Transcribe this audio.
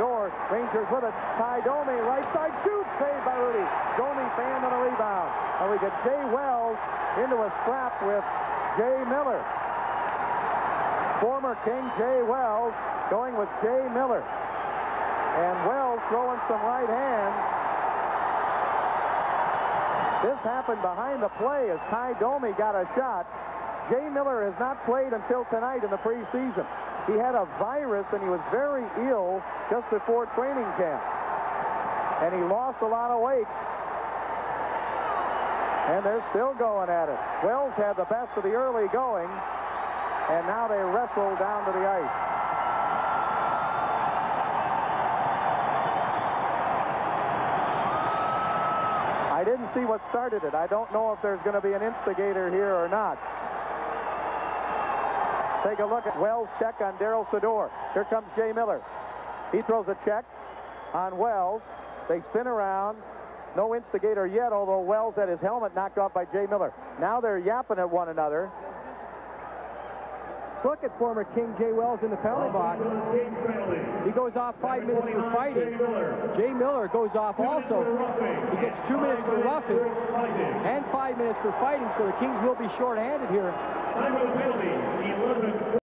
Door, Rangers with it. Ty Domi, right side shoots, saved by Hrudey. Domi fanned on a rebound. And we get Jay Wells into a scrap with Jay Miller. Former King Jay Wells going with Jay Miller. And Wells throwing some right hands. This happened behind the play as Ty Domi got a shot. Jay Miller has not played until tonight in the preseason. He had a virus and he was very ill just before training camp. And he lost a lot of weight. And they're still going at it. Wells had the best of the early going. And now they wrestle down to the ice. I didn't see what started it. I don't know if there's going to be an instigator here or not. Take a look at Wells' check on Darryl Sydor. Here comes Jay Miller. He throws a check on Wells. They spin around. No instigator yet, although Wells had his helmet knocked off by Jay Miller. Now they're yapping at one another. Look at former King Jay Wells in the penalty box. He goes off five minutes for fighting. Jay Miller goes off also. He gets two minutes for roughing and five minutes for fighting, so the Kings will be shorthanded here.